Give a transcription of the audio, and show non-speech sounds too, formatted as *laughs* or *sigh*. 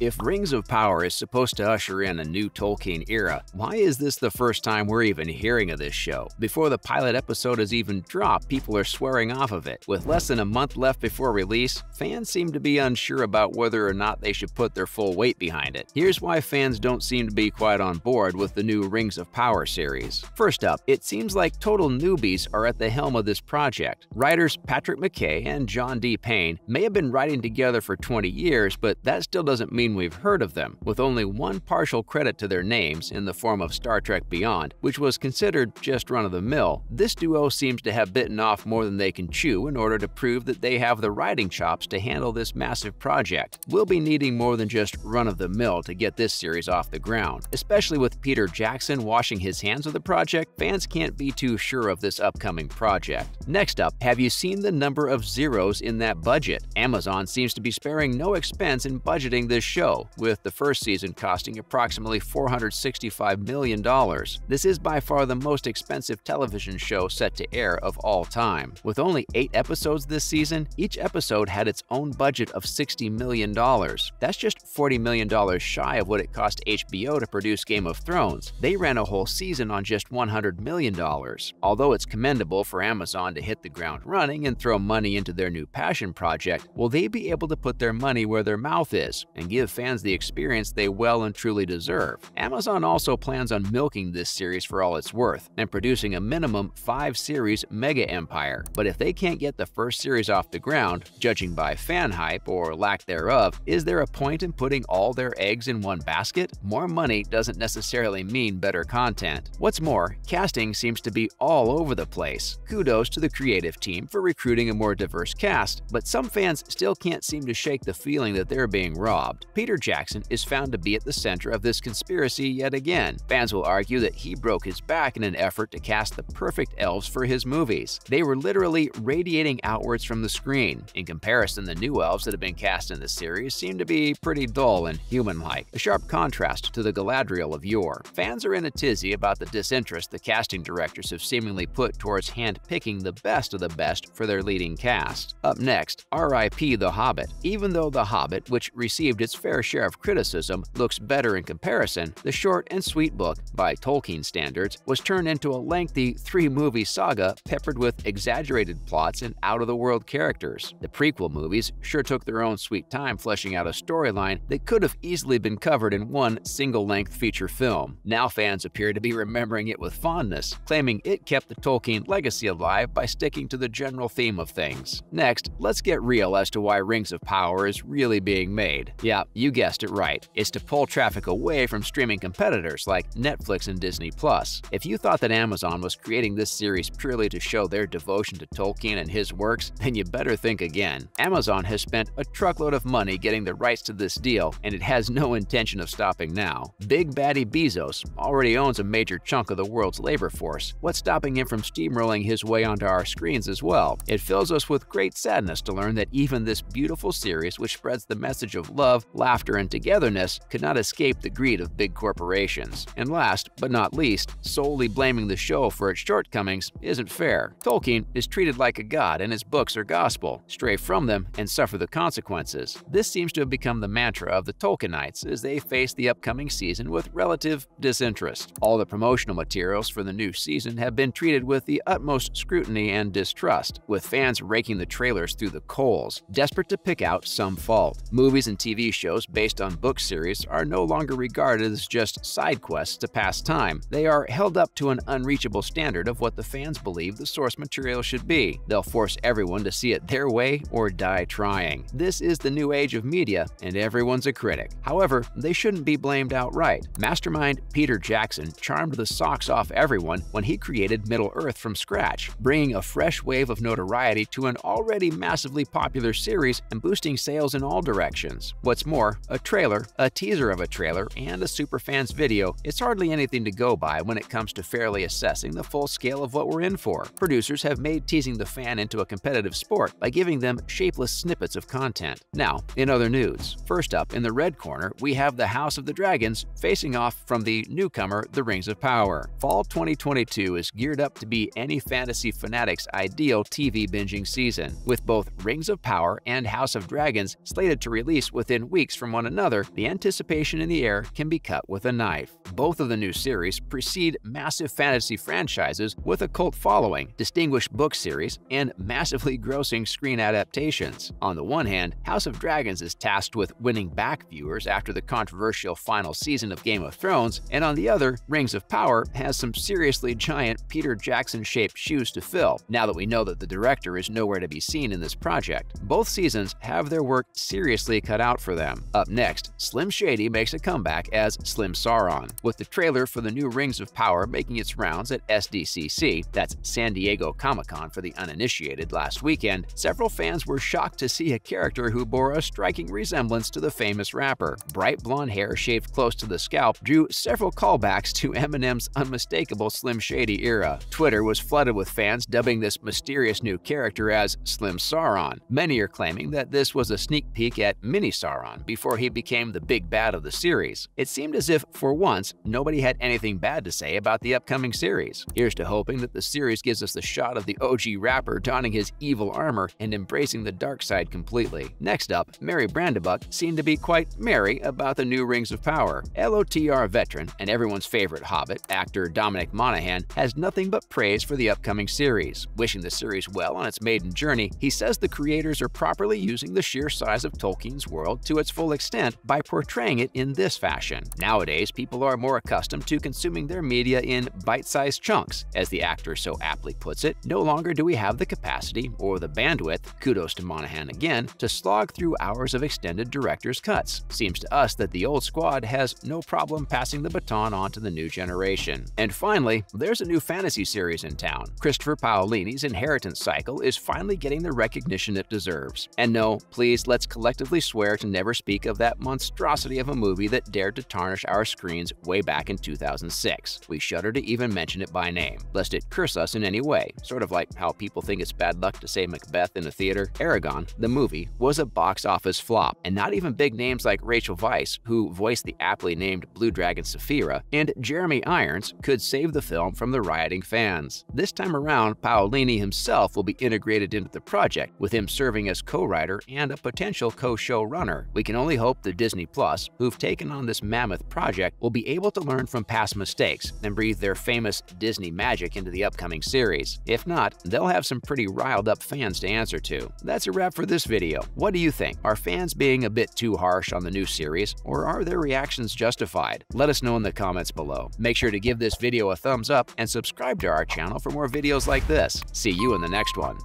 If Rings of Power is supposed to usher in a new Tolkien era, why is this the first time we're even hearing of this show? Before the pilot episode has even dropped, people are swearing off of it. With less than a month left before release, fans seem to be unsure about whether or not they should put their full weight behind it. Here's why fans don't seem to be quite on board with the new Rings of Power series. First up, it seems like total newbies are at the helm of this project. Writers Patrick McKay and John D. Payne may have been writing together for 20 years, but that still doesn't mean we've heard of them, with only one partial credit to their names in the form of Star Trek Beyond, which was considered just run-of-the-mill. This duo seems to have bitten off more than they can chew in order to prove that they have the writing chops to handle this massive project. We'll be needing more than just run-of-the-mill to get this series off the ground. Especially with Peter Jackson washing his hands of the project, fans can't be too sure of this upcoming project. Next up, have you seen the number of zeros in that budget? Amazon seems to be sparing no expense in budgeting this show show, with the first season costing approximately $465 million. This is by far the most expensive television show set to air of all time. With only eight episodes this season, each episode had its own budget of $60 million. That's just $40 million shy of what it cost HBO to produce Game of Thrones. They ran a whole season on just $100 million. Although it's commendable for Amazon to hit the ground running and throw money into their new passion project, will they be able to put their money where their mouth is and give fans the experience they well and truly deserve. Amazon also plans on milking this series for all it's worth and producing a minimum five series mega empire. But if they can't get the first series off the ground, judging by fan hype or lack thereof, is there a point in putting all their eggs in one basket? More money doesn't necessarily mean better content. What's more, casting seems to be all over the place. Kudos to the creative team for recruiting a more diverse cast, but some fans still can't seem to shake the feeling that they're being robbed. Peter Jackson is found to be at the center of this conspiracy yet again. Fans will argue that he broke his back in an effort to cast the perfect elves for his movies. They were literally radiating outwards from the screen. In comparison, the new elves that have been cast in the series seem to be pretty dull and human-like, a sharp contrast to the Galadriel of yore. Fans are in a tizzy about the disinterest the casting directors have seemingly put towards hand-picking the best of the best for their leading cast. Up next, R.I.P. The Hobbit. Even though The Hobbit, which received its fair share of criticism, looks better in comparison, the short and sweet book, by Tolkien standards, was turned into a lengthy three-movie saga peppered with exaggerated plots and out-of-the-world characters. The prequel movies sure took their own sweet time fleshing out a storyline that could have easily been covered in one single-length feature film. Now fans appear to be remembering it with fondness, claiming it kept the Tolkien legacy alive by sticking to the general theme of things. Next, let's get real as to why Rings of Power is really being made. Yeah, you guessed it right. It's to pull traffic away from streaming competitors like Netflix and Disney+. If you thought that Amazon was creating this series purely to show their devotion to Tolkien and his works, then you better think again. Amazon has spent a truckload of money getting the rights to this deal, and it has no intention of stopping now. Big Baddie Bezos already owns a major chunk of the world's labor force. What's stopping him from steamrolling his way onto our screens as well? It fills us with great sadness to learn that even this beautiful series, which spreads the message of love, laughter, and togetherness could not escape the greed of big corporations. And last but not least, solely blaming the show for its shortcomings isn't fair. Tolkien is treated like a god and his books are gospel. Stray from them and suffer the consequences. This seems to have become the mantra of the Tolkienites as they face the upcoming season with relative disinterest. All the promotional materials for the new season have been treated with the utmost scrutiny and distrust, with fans raking the trailers through the coals, desperate to pick out some fault. Movies and TV shows shows based on book series are no longer regarded as just side quests to pass time. They are held up to an unreachable standard of what the fans believe the source material should be. They'll force everyone to see it their way or die trying. This is the new age of media, and everyone's a critic. However, they shouldn't be blamed outright. Mastermind Peter Jackson charmed the socks off everyone when he created Middle-earth from scratch, bringing a fresh wave of notoriety to an already massively popular series and boosting sales in all directions. What's more, more, a trailer, a teaser of a trailer, and a superfans video, it's hardly anything to go by when it comes to fairly assessing the full scale of what we're in for. Producers have made teasing the fan into a competitive sport by giving them shapeless snippets of content. Now, in other news, first up in the red corner, we have the House of the Dragons facing off from the newcomer The Rings of Power. Fall 2022 is geared up to be any fantasy fanatic's ideal TV binging season, with both Rings of Power and House of Dragons slated to release within weeks weeks from one another, the anticipation in the air can be cut with a knife. Both of the new series precede massive fantasy franchises with a cult following, distinguished book series, and massively *laughs* grossing screen adaptations. On the one hand, House of Dragons is tasked with winning back viewers after the controversial final season of Game of Thrones, and on the other, Rings of Power has some seriously giant Peter Jackson-shaped shoes to fill, now that we know that the director is nowhere to be seen in this project. Both seasons have their work seriously cut out for them. Up next, Slim Shady makes a comeback as Slim Sauron, with the trailer for the new Rings of Power making its rounds at SDCC, that's San Diego Comic-Con for the uninitiated last weekend, several fans were shocked to see a character who bore a striking resemblance to the famous rapper. Bright blonde hair shaved close to the scalp drew several callbacks to Eminem's unmistakable Slim Shady era. Twitter was flooded with fans dubbing this mysterious new character as Slim Sauron. Many are claiming that this was a sneak peek at Mini Sauron before he became the big bad of the series. It seemed as if, for once, nobody had anything bad to say about the upcoming series. Here's to hoping that the series gives us the shot of the OG rapper donning his evil armor and embracing the dark side completely. Next up, Merry Brandybuck seemed to be quite merry about the new Rings of Power. LOTR veteran and everyone's favorite Hobbit, actor Dominic Monaghan, has nothing but praise for the upcoming series. Wishing the series well on its maiden journey, he says the creators are properly using the sheer size of Tolkien's world to its full extent by portraying it in this fashion. Nowadays, people are more accustomed to consuming their media in bite-sized chunks, as the actor so aptly puts it. No longer do we have the capacity or the bandwidth, kudos to Monaghan again, to slog through hours of extended director's cuts. Seems to us that the old squad has no problem passing the baton on to the new generation. And finally, there's a new fantasy series in town. Christopher Paolini's Inheritance Cycle is finally getting the recognition it deserves. And no, please let's collectively swear to never speak of that monstrosity of a movie that dared to tarnish our screens way back in 2006. We shudder to even mention it by name, lest it curse us in any way, sort of like how people think it's bad luck to say Macbeth in a theater. Eragon, the movie, was a box office flop, and not even big names like Rachel Weisz, who voiced the aptly named Blue Dragon Saphira, and Jeremy Irons could save the film from the rioting fans. This time around, Paolini himself will be integrated into the project, with him serving as co-writer and a potential co-showrunner. We can only hope the Disney Plus, who've taken on this mammoth project, will be able to learn from past mistakes and breathe their famous Disney magic into the upcoming series. If not, they'll have some pretty riled up fans to answer to. That's a wrap for this video. What do you think? Are fans being a bit too harsh on the new series, or are their reactions justified? Let us know in the comments below. Make sure to give this video a thumbs up and subscribe to our channel for more videos like this. See you in the next one.